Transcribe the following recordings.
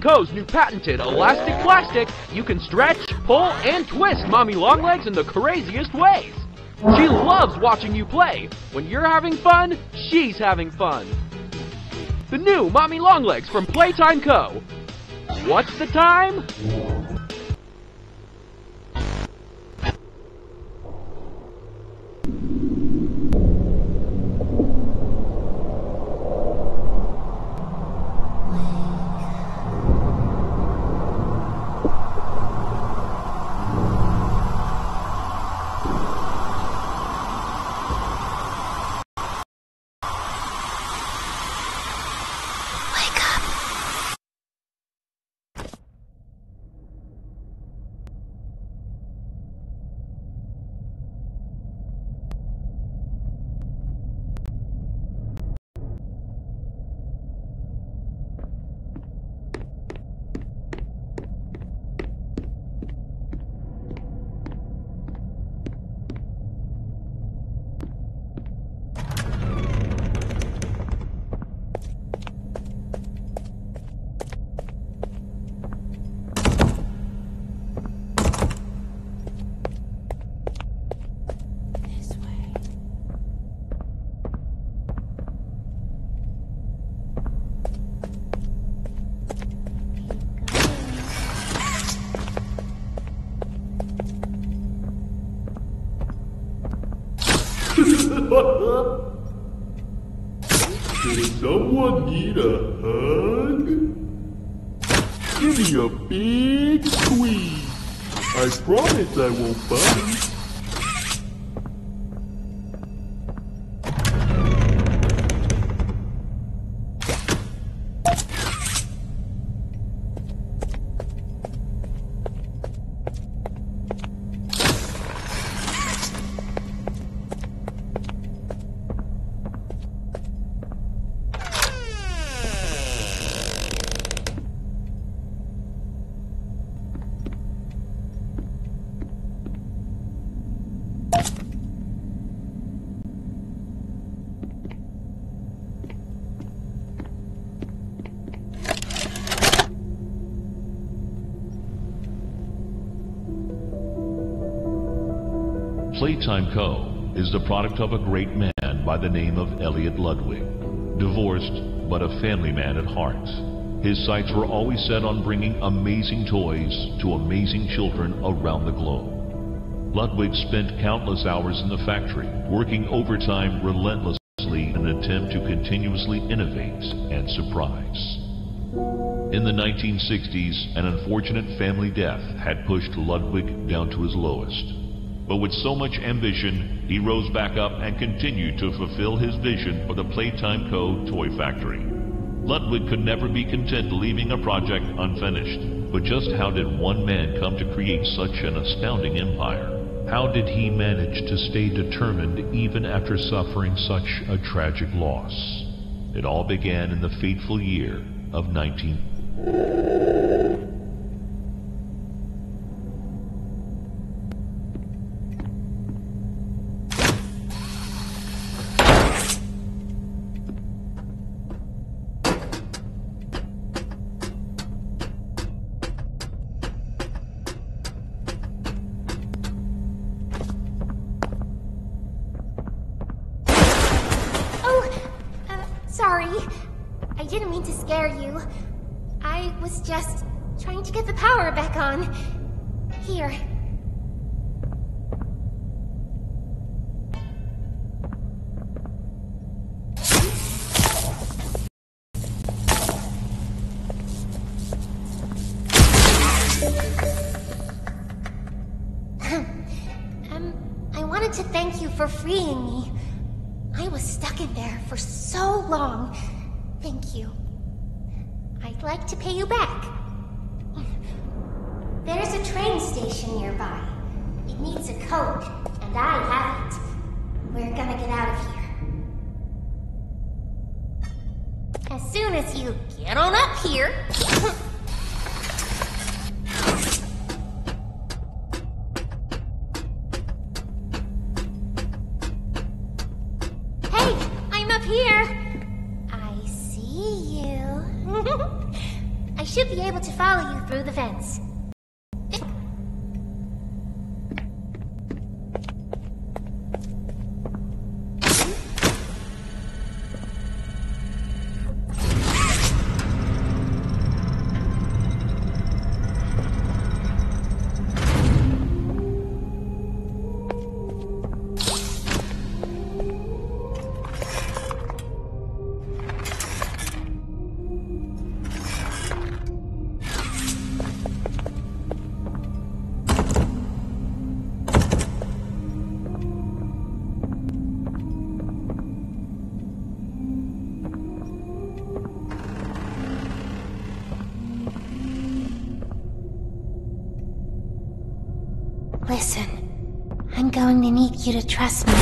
Co.'s new patented elastic plastic, you can stretch, pull, and twist Mommy Longlegs in the craziest ways. She loves watching you play. When you're having fun, she's having fun. The new Mommy Longlegs from Playtime Co. What's the time? This way. Does Playtime Co. is the product of a great man by the name of Elliot Ludwig. Divorced, but a family man at heart. His sights were always set on bringing amazing toys to amazing children around the globe. Ludwig spent countless hours in the factory, working overtime relentlessly in an attempt to continuously innovate and surprise. In the 1960s, an unfortunate family death had pushed Ludwig down to his lowest. But with so much ambition, he rose back up and continued to fulfill his vision for the Playtime Co. toy factory. Ludwig could never be content leaving a project unfinished. But just how did one man come to create such an astounding empire? How did he manage to stay determined even after suffering such a tragic loss? It all began in the fateful year of 19... 19- here. I see you. I should be able to follow you through the fence. Trust me.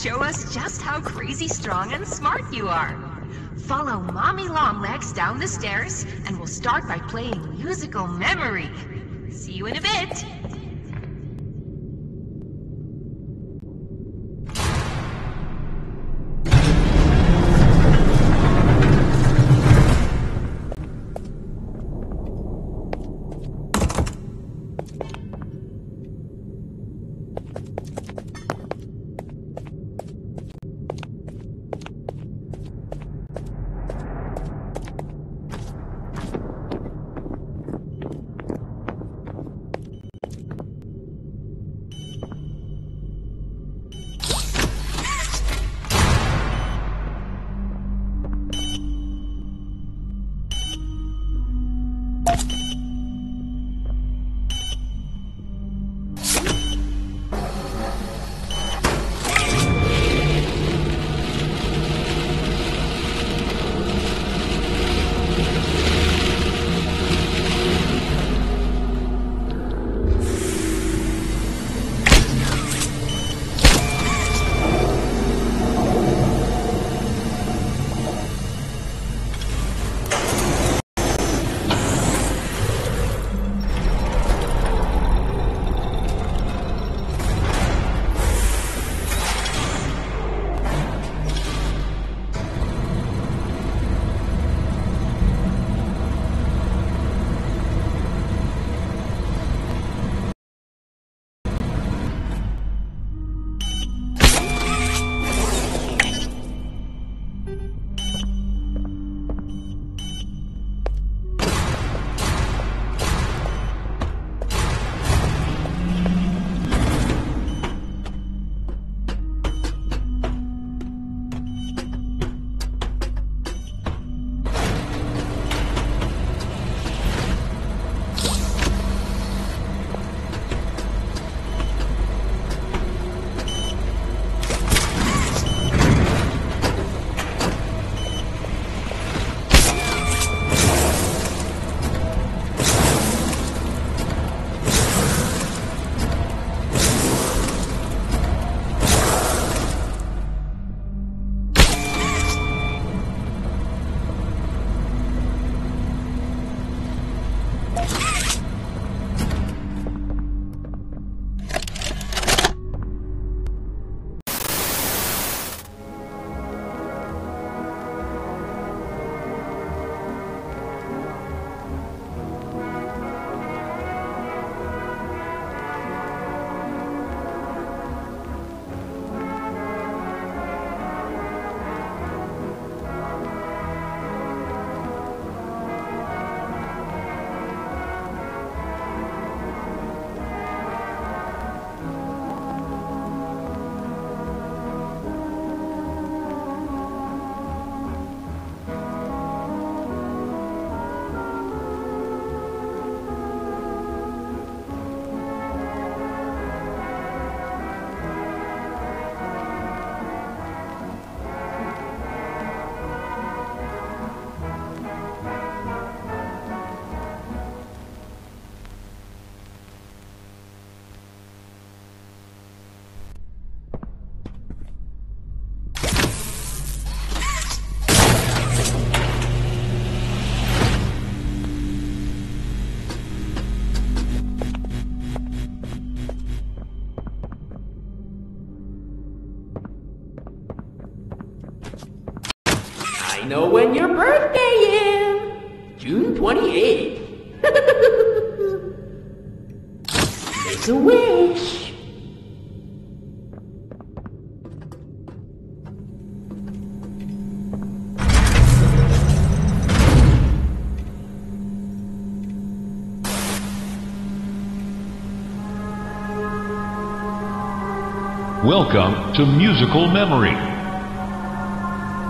show us just how crazy strong and smart you are. Follow Mommy Longlegs down the stairs, and we'll start by playing musical memory. See you in a bit. 28. it's a wish. Welcome to Musical Memory.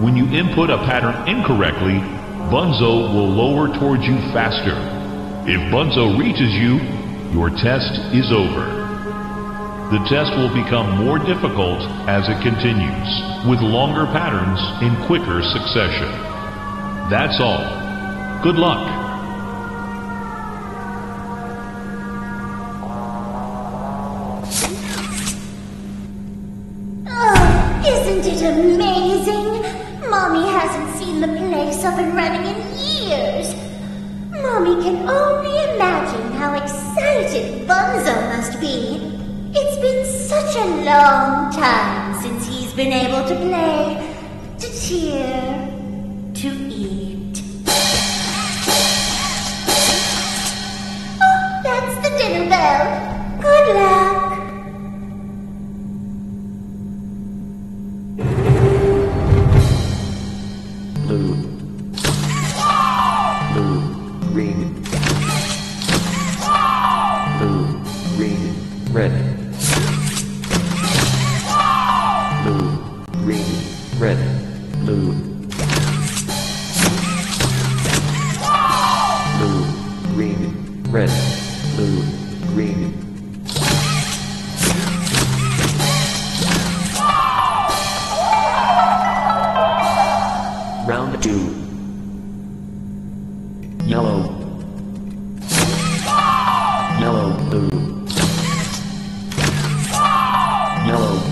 When you input a pattern incorrectly, Bunzo will lower towards you faster. If Bunzo reaches you, your test is over. The test will become more difficult as it continues, with longer patterns in quicker succession. That's all. Good luck.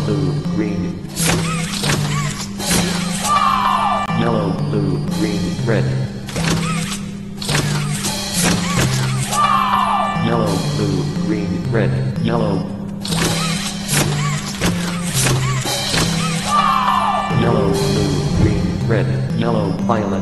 Blue, green. Yellow, blue, green, red. Yellow, blue, green, red, yellow. Yellow, blue, green, red, yellow, violet.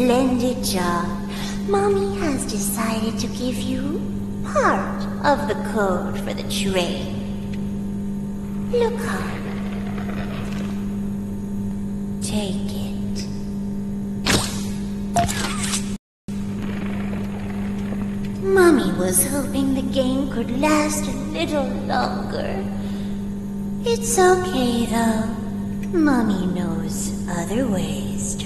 splendid job, Mommy has decided to give you part of the code for the train. Look on. Take it. Mommy was hoping the game could last a little longer. It's okay though. Mommy knows other ways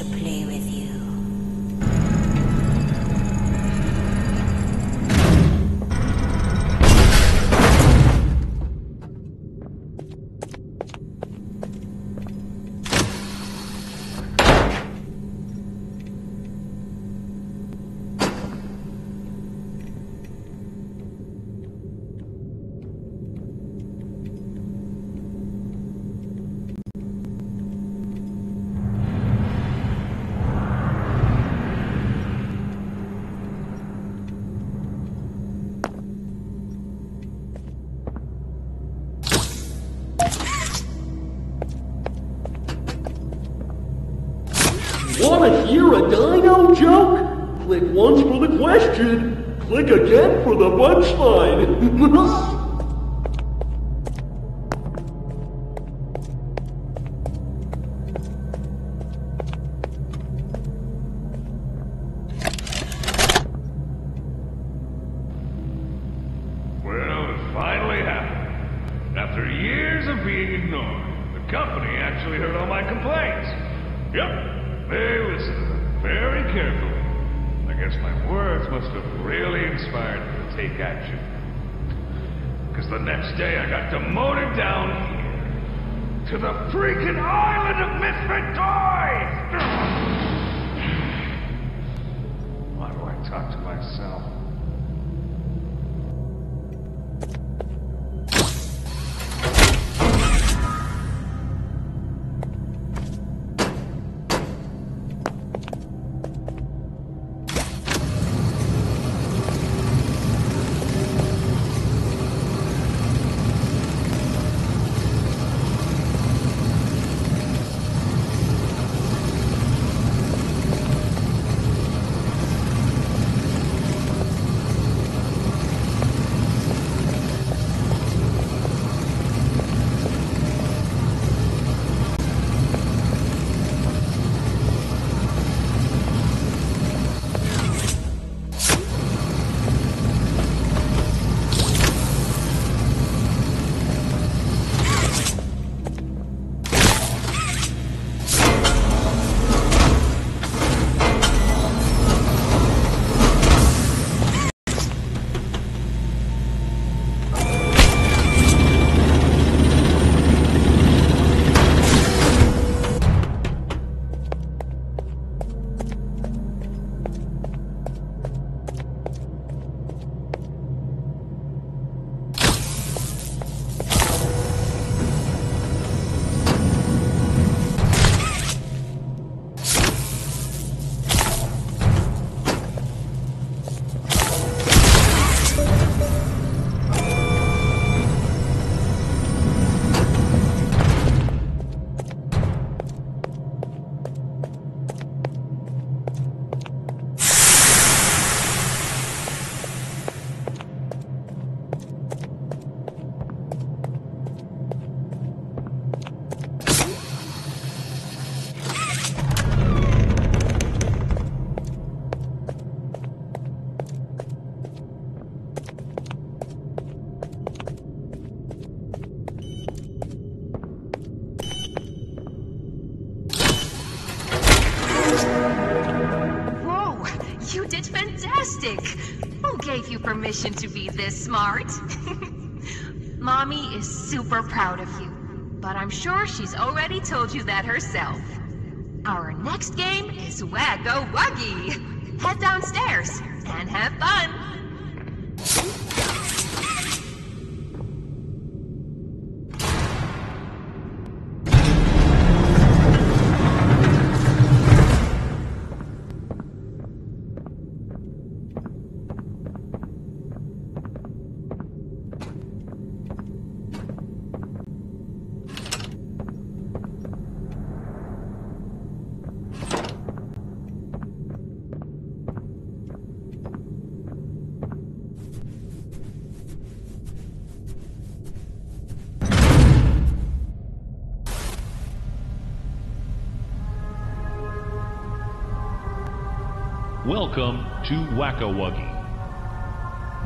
Wanna hear a dino joke? Click once for the question. Click again for the punchline. take action. Because the next day I got demoted down here to the freaking island of misfit toys! Why do I talk to myself? Super proud of you, but I'm sure she's already told you that herself. Our next game is Whack-A-Wuggy. Head downstairs and have fun. Welcome to Whack-A-Wuggy.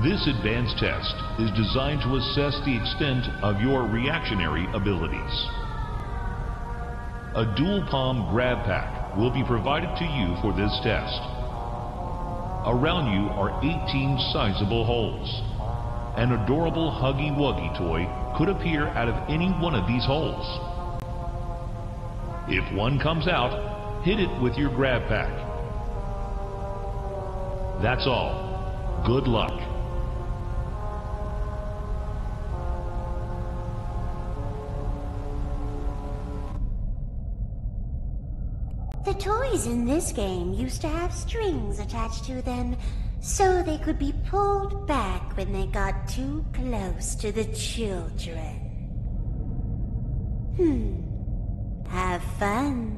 This advanced test is designed to assess the extent of your reactionary abilities. A dual palm grab pack will be provided to you for this test. Around you are 18 sizable holes. An adorable Huggy Wuggy toy could appear out of any one of these holes. If one comes out, hit it with your grab pack. That's all. Good luck. The toys in this game used to have strings attached to them so they could be pulled back when they got too close to the children. Hmm. Have fun.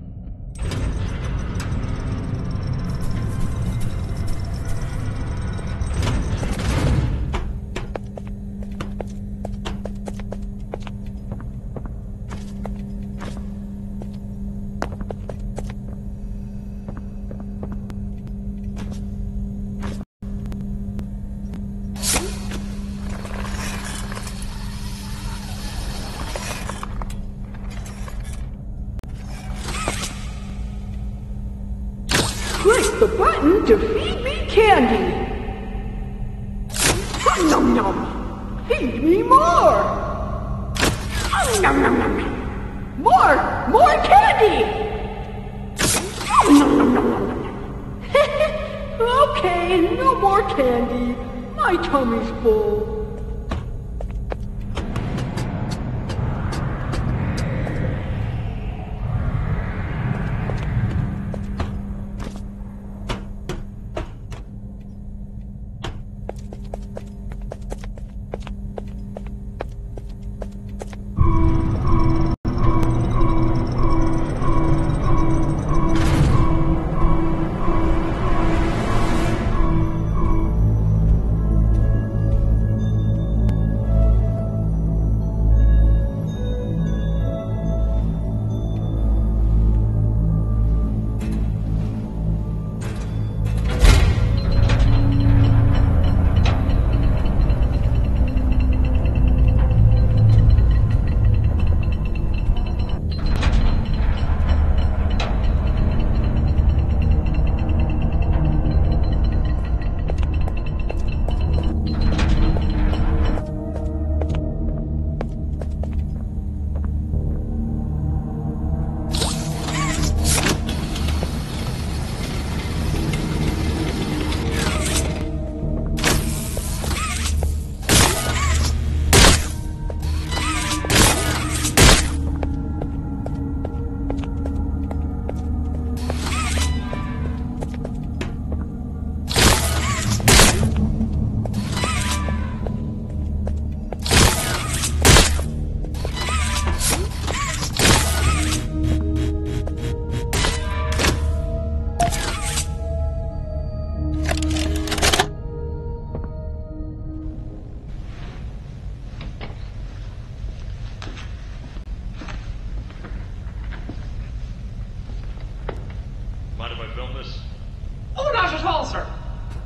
at all, sir.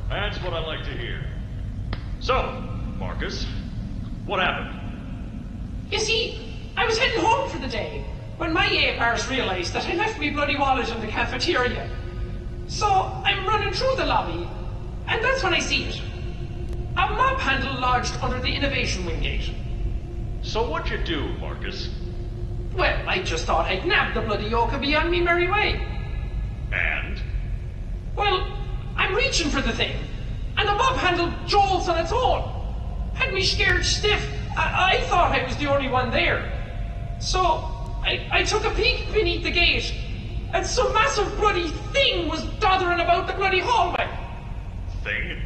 That's what I like to hear. So, Marcus, what happened? You see, I was heading home for the day when my APARS realized that I left my bloody wallet in the cafeteria. So I'm running through the lobby, and that's when I see it. A mob handle lodged under the innovation wing gate. So what'd you do, Marcus? Well, I just thought I'd nab the bloody yoker beyond me merry way. And? Well, reaching for the thing, and the mob handle jolts on its own. Had me scared stiff. I, I thought I was the only one there. So I, I took a peek beneath the gate, and some massive bloody thing was doddering about the bloody hallway. Thing?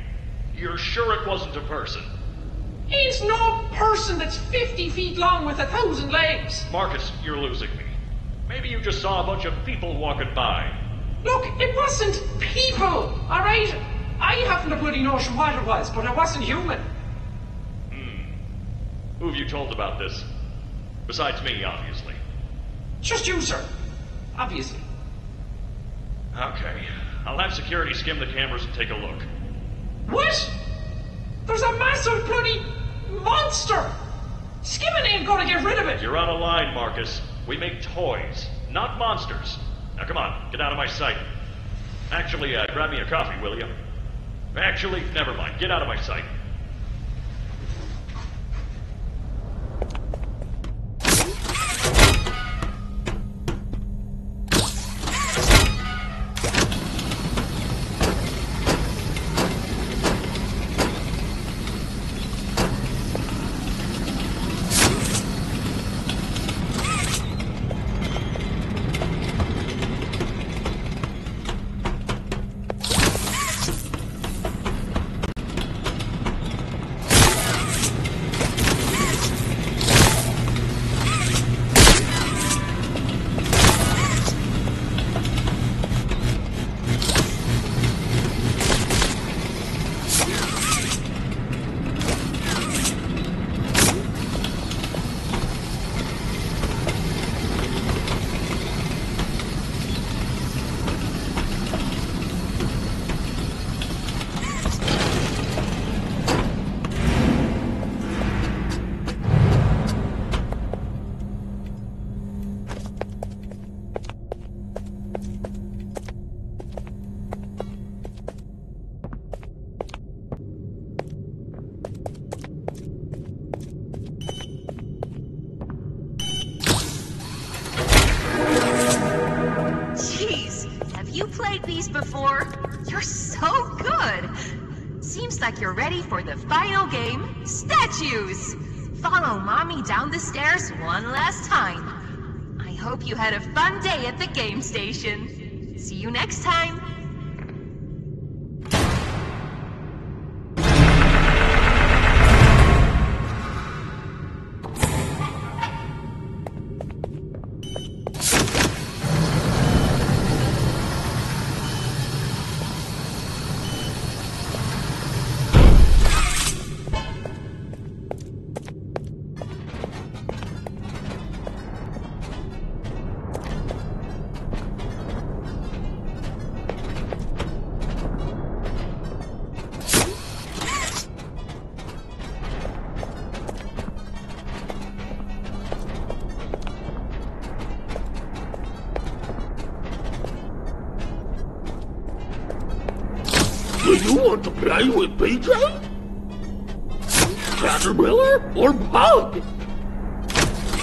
You're sure it wasn't a person? It's no person that's 50 feet long with a thousand legs. Marcus, you're losing me. Maybe you just saw a bunch of people walking by. Look, it wasn't people, alright? I haven't a bloody notion what it was, but it wasn't human. Hmm. Who have you told about this? Besides me, obviously. Just you, sir. Obviously. Okay. I'll have security skim the cameras and take a look. What? There's a massive bloody monster! Skimming ain't gonna get rid of it! You're out of line, Marcus. We make toys, not monsters. Now come on, get out of my sight. Actually, uh, grab me a coffee, will you? Actually, never mind. Get out of my sight. Statues. Follow mommy down the stairs one last time. I hope you had a fun day at the game station. See you next time. Want to play with PJ? Caterpillar or Bug?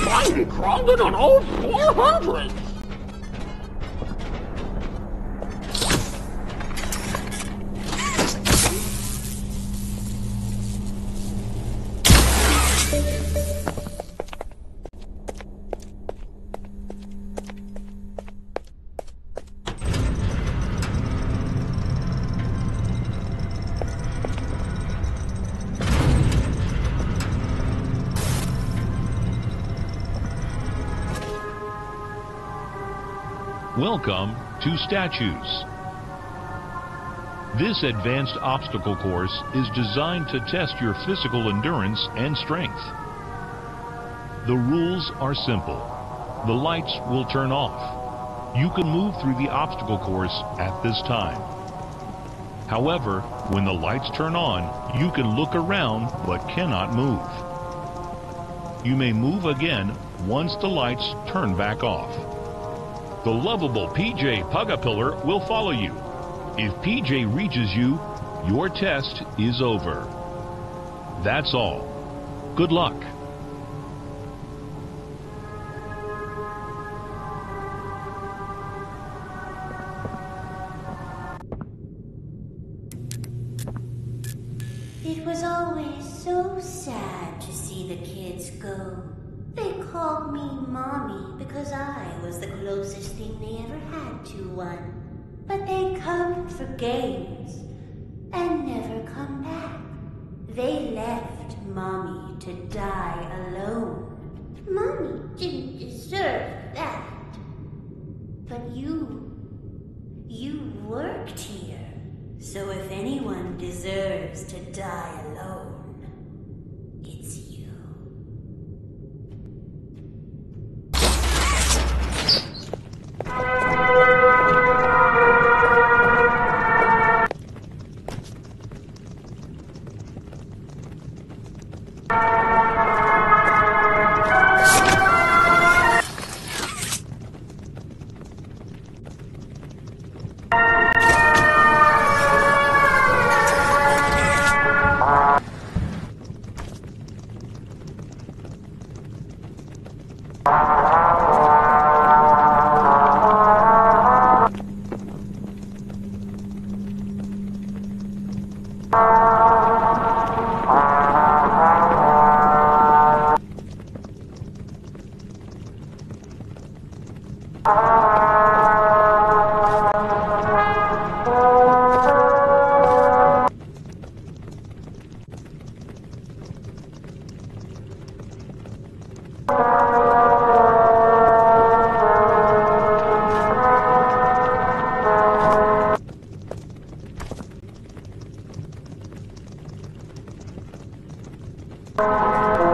I'm crawling on all 400! Welcome to Statues. This advanced obstacle course is designed to test your physical endurance and strength. The rules are simple. The lights will turn off. You can move through the obstacle course at this time. However, when the lights turn on, you can look around but cannot move. You may move again once the lights turn back off. The lovable PJ Pugapillar will follow you. If PJ reaches you, your test is over. That's all. Good luck. It was always so sad to see the kids go. They called me Mommy because I was the closest thing they ever had to one. But they come for games and never come back. They left Mommy to die alone. Mommy didn't deserve that. But you, you worked here. So if anyone deserves to die Música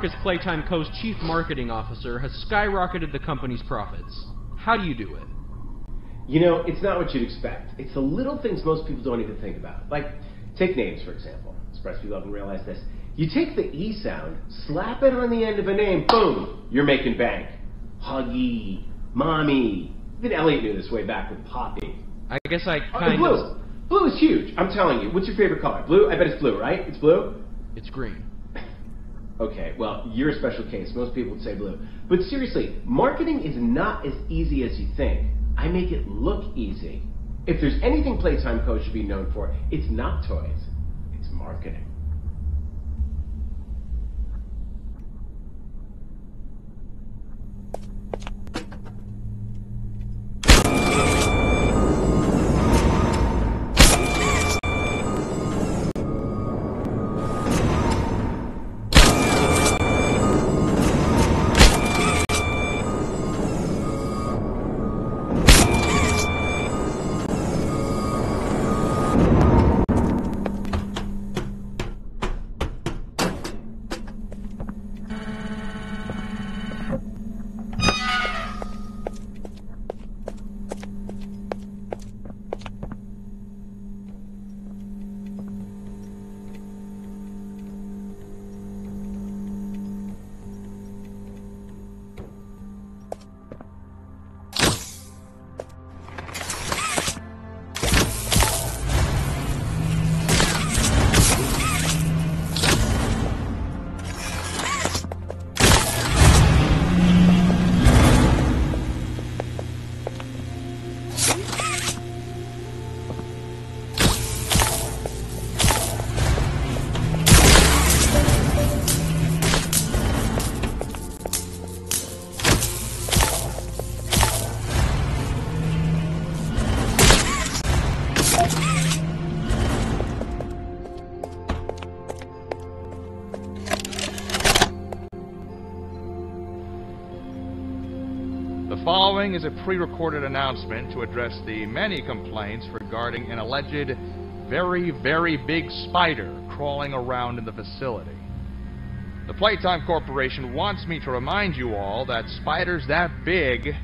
work as Playtime Co.'s chief marketing officer has skyrocketed the company's profits. How do you do it? You know, it's not what you'd expect. It's the little things most people don't even think about. Like, take names, for example. Surprised people haven't realized this. You take the E sound, slap it on the end of a name, boom, you're making bank. Huggy, Mommy. Even Elliot knew this way back with Poppy. I guess I Oh, kind blue. of. Blue is huge. I'm telling you. What's your favorite color? Blue? I bet it's blue, right? It's blue? It's green. Okay, well, you're a special case. Most people would say blue. But seriously, marketing is not as easy as you think. I make it look easy. If there's anything Playtime Co. should be known for, it's not toys, it's marketing. Following is a pre-recorded announcement to address the many complaints regarding an alleged very, very big spider crawling around in the facility. The Playtime Corporation wants me to remind you all that spiders that big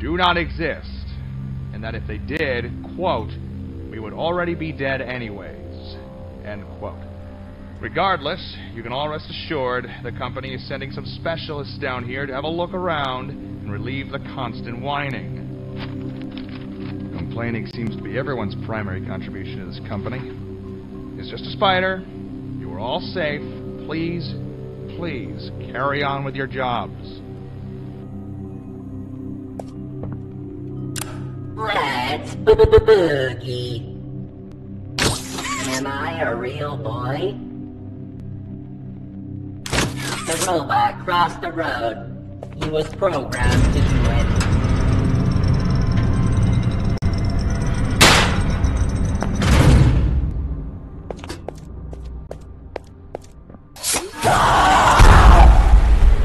do not exist, and that if they did, quote, we would already be dead anyways, end quote. Regardless, you can all rest assured the company is sending some specialists down here to have a look around and relieve the constant whining. Complaining seems to be everyone's primary contribution to this company. It's just a spider. You are all safe. Please, please carry on with your jobs. Let's boogie. Am I a real boy? The robot crossed the road. He was programmed to do it.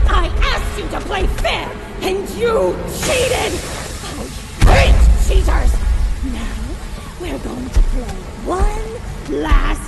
I asked you to play fair, and you cheated! Oh, I hate cheaters! Now, we're going to play one last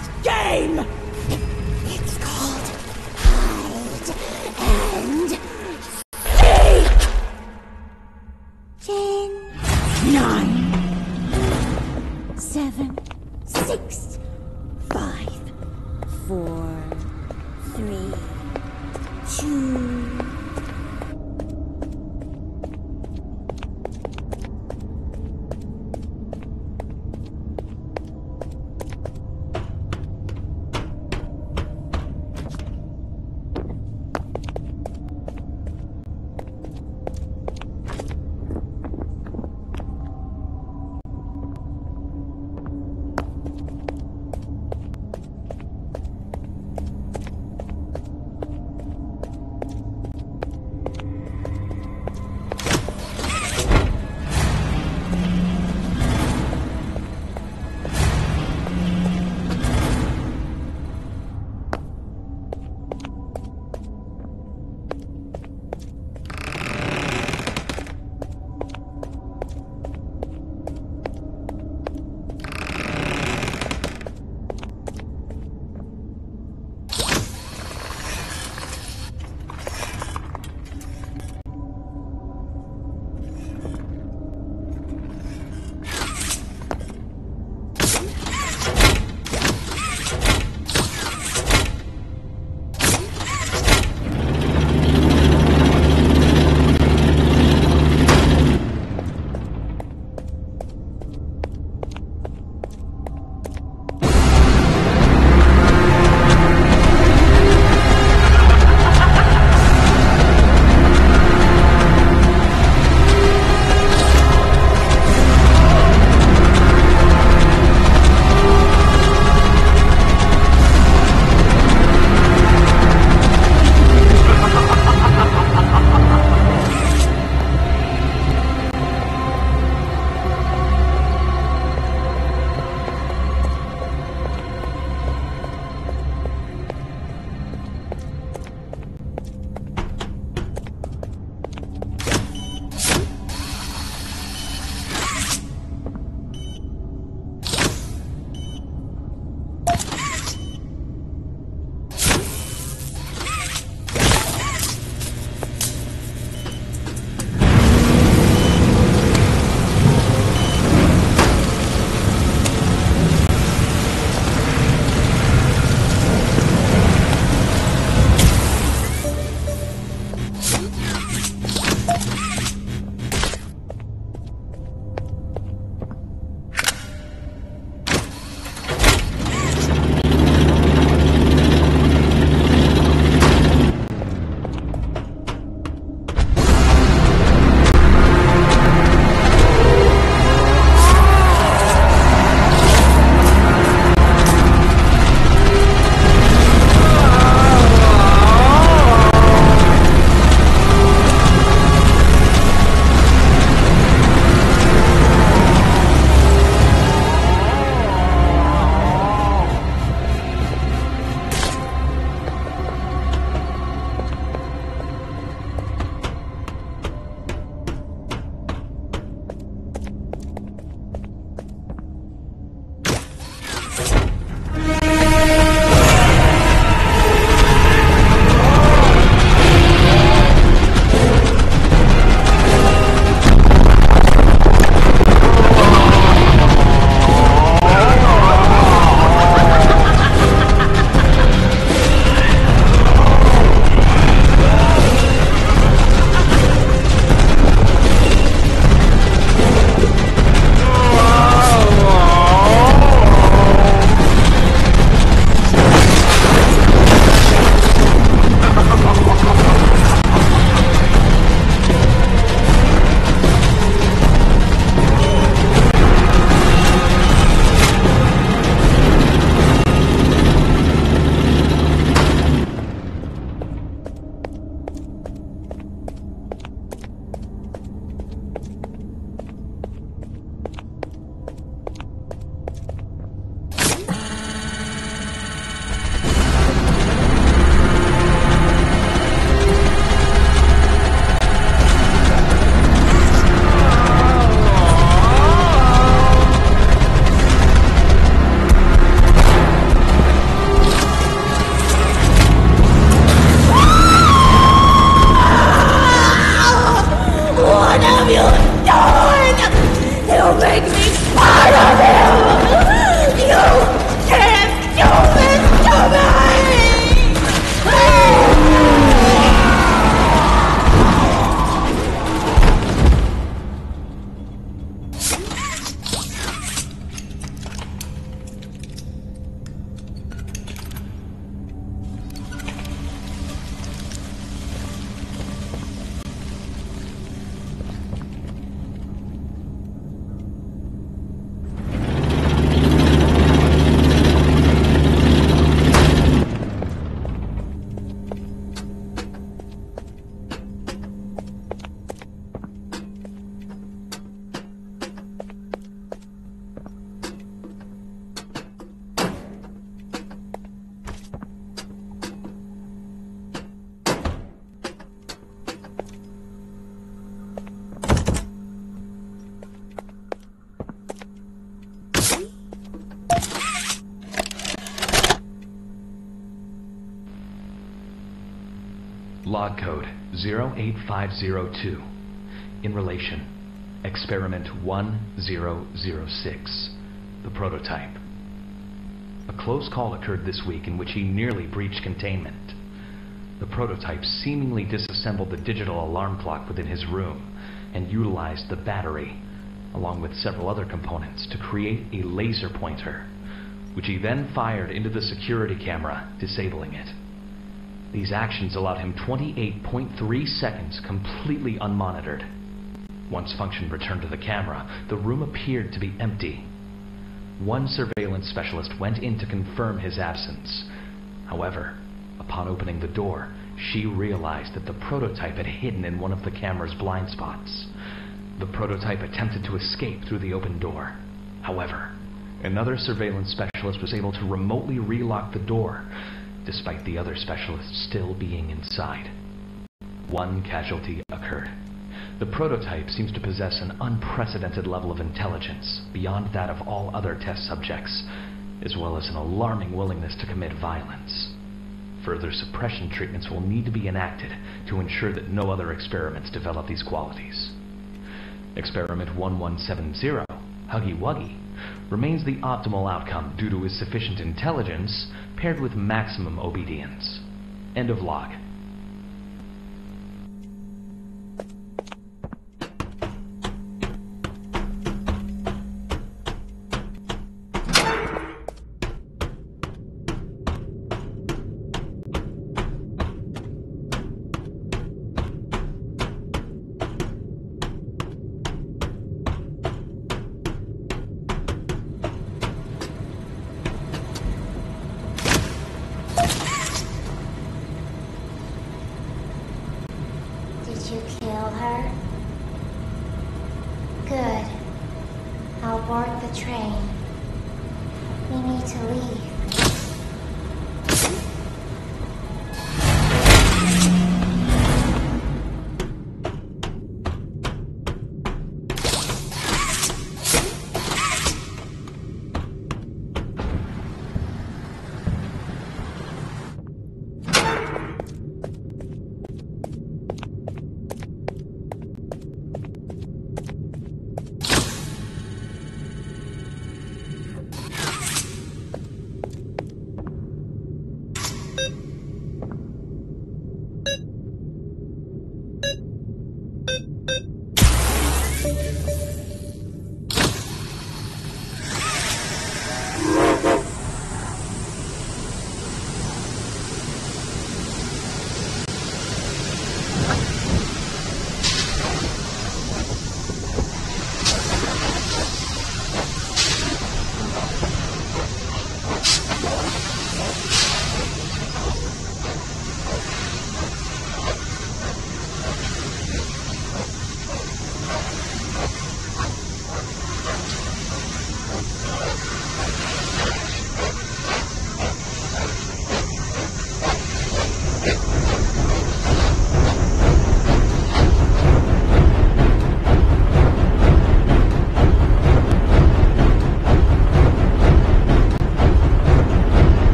Log code 08502. In relation, experiment 1006. The prototype. A close call occurred this week in which he nearly breached containment. The prototype seemingly disassembled the digital alarm clock within his room and utilized the battery, along with several other components, to create a laser pointer, which he then fired into the security camera, disabling it. These actions allowed him 28.3 seconds completely unmonitored. Once function returned to the camera, the room appeared to be empty. One surveillance specialist went in to confirm his absence. However, upon opening the door, she realized that the prototype had hidden in one of the camera's blind spots. The prototype attempted to escape through the open door. However, another surveillance specialist was able to remotely relock the door, despite the other specialists still being inside. One casualty occurred. The prototype seems to possess an unprecedented level of intelligence, beyond that of all other test subjects, as well as an alarming willingness to commit violence. Further suppression treatments will need to be enacted to ensure that no other experiments develop these qualities. Experiment 1170, Huggy Wuggy, remains the optimal outcome due to his sufficient intelligence paired with maximum obedience. End of log.